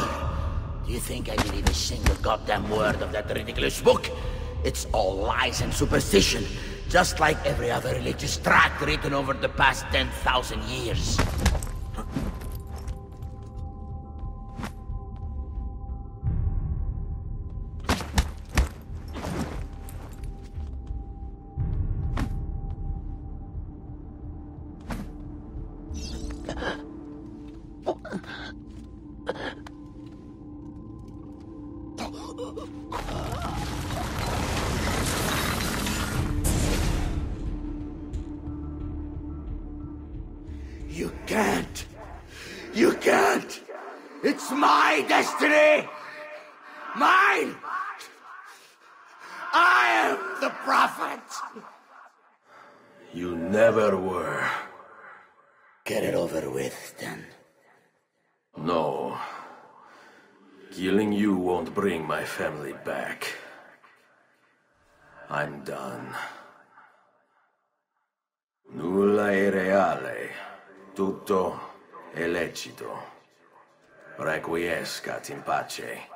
Do you think I believe a single goddamn word of that ridiculous book? It's all lies and superstition, just like every other religious tract written over the past 10,000 years. You can't. You can't. It's my destiny. Mine. I am the prophet. You never were. Get it over with, then. No. Killing you won't bring my family back. I'm done. Nulla è reale. Tutto è lecito. Requiescat in pace.